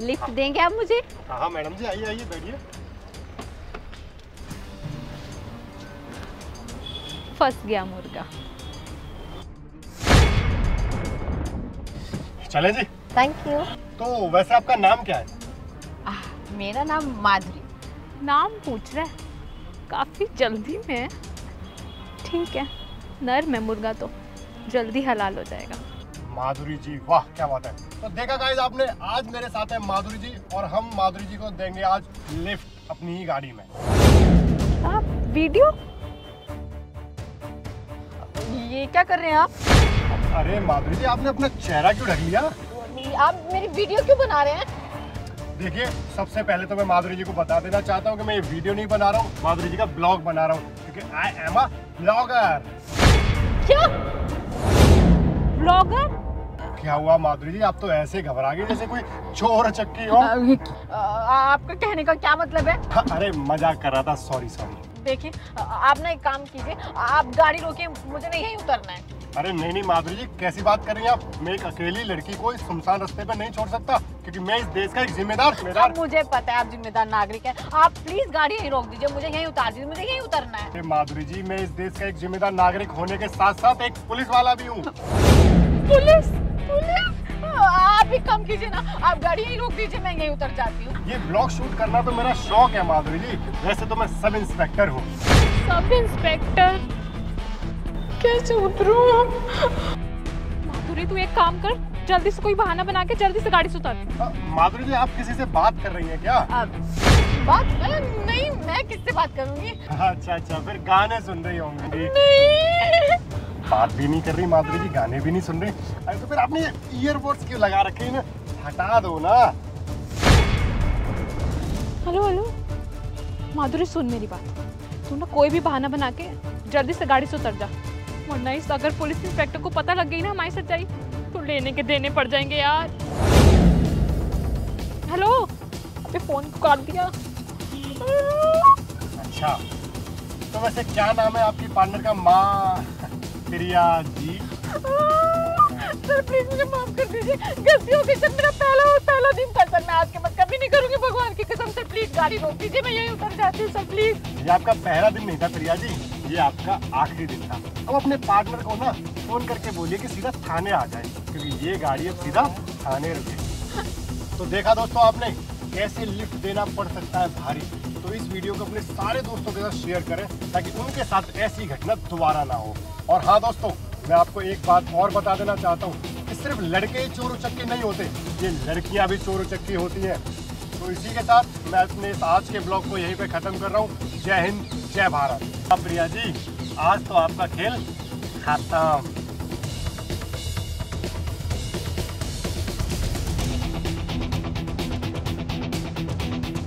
Lift हाँ। देंगे आप मुझे? हाँ मैडम जी आइए आइए बैठिए। फंस गया मुर्गा। चले जी। थैंक यू तो वैसे आपका नाम क्या है? आह, मेरा नाम माधुरी। नाम पूछ रहा है। काफ़ी जल्दी में। ठीक है। नर में मुर्गा तो जल्दी हलाल हो जाएगा। माधुरी जी वाह क्या बात है। तो देखा गाइस आपने आज मेरे साथ है माधुरी जी और हम माधुरी जी को देंगे आज लिफ्ट अपनी ही गाड़ी में। आप वीडियो ये क्या कर रहे हैं आप? अरे माधुरी जी आपने अपना चेहरा क्यों ढक लिया? आप मेरी वीडियो क्यों बना रहे हैं? देखिए सबसे पहले तो मैं माधुरी जी को बता देना चाहता हूँ कि मैं ये वीडियो नहीं बना रहा हूँ माधुरी जी का ब्लॉग बना रहा हूँ क्योंकि आई एम अ ब्लॉगर क्या? ब्लॉगर क्या हुआ माधुरी जी? आप तो ऐसे घबरा गए जैसे कोई चोर चक्की हो। आ, आपका कहने का क्या मतलब है? अरे मज़ाक कर रहा था। सॉरी सॉरी देखिए आप ना एक काम कीजिए आप गाड़ी रोकिए मुझे नहीं यहीं उतरना है। अरे नहीं नहीं माधुरी जी कैसी बात कर रही हैं आप? मैं एक अकेली लड़की को इस सुनसान रास्ते पर नहीं छोड़ सकता क्योंकि मैं इस देश का एक जिम्मेदार जिम्मेदार। मुझे पता है आप जिम्मेदार नागरिक हैं। आप प्लीज़ गाड़ी यहीं रोक दीजिए मुझे यहीं उतार दीजिए मुझे यहीं उतरना है। माधुरी जी मैं इस देश का एक जिम्मेदार नागरिक होने के साथ साथ एक पुलिस वाला भी हूँ। Police police! आप एक काम कीजिए ना आप गाड़ी यहीं रोक दीजिए मैं यहीं उतर जाती हूँ। ये ब्लॉग शूट करना तो मेरा शौक है माधुरी जी। वैसे तो मैं सब इंस्पेक्टर हूँ। Sub inspector? कैसे उतरूँ माधुरी तू एक काम कर जल्दी से कोई बहाना बना के जल्दी से गाड़ी से उतर। माधुरी जी आप किसी से बात कर रही हैं क्या? अब बात नहीं मैं किससे बात करूँगी? अच्छा अच्छा फिर गाने सुन रही होंगी। नहीं। बात भी नहीं कर रही माधुरी जी गाने भी नहीं सुन रही। अरे तो फिर आपने ईयरबड्स क्यों लगा रखे हैं? हटा दो ना। Hello hello. माधुरी सुन मेरी बात। तू ना कोई भी बहाना बना के जल्दी से गाड़ी से उतर जा। वरना इस अगर पुलिस इंस्पेक्टर को पता लग गई ना हमारी सच्चाई तो लेने के देने पड़ जाएँगे यार। हेलो अबे फ़ोन काट दिया। अच्छा तो वैसे क्या नाम है आपकी पार्टनर का? माँ। प्रिया जी। सर प्लीज़ मुझे माफ़ कर दीजिए। गलती हो गई सर मेरा पहला और पहला दिन था सर मैं आज के बाद कभी नहीं करूँगी भगवान की कसम से प्लीज़ गाड़ी रोक दीजिए मैं यहीं उतर जाती हूँ सर प्लीज़ ये आपका पहला दिन नहीं था प्रिया जी ये आपका आखिरी दिन था। अब अपने पार्टनर को ना फ़ोन करके बोलिए कि सीधा थाने आ जाए क्योंकि ये गाड़ी अब सीधा थाने रुकेगी तो देखा दोस्तों आपने कैसे लिफ्ट देना पड़ सकता है भारी। तो इस वीडियो को अपने सारे दोस्तों के साथ शेयर करें, ताकि उनके साथ ऐसी घटना दोबारा ना हो। और हाँ दोस्तों, मैं आपको एक बात और बता देना चाहता हूँ कि सिर्फ़ लड़के ही चोर उचक्के नहीं होते, ये लड़कियाँ भी चोर उचक्की होती हैं। तो इसी के साथ मैं अपने आज के ब्लॉग को यहीं पे खत्म कर रहा हूँ। जय हिंद, जय भारत। अब प्रिया जी, आज तो आपका खेल खत्म।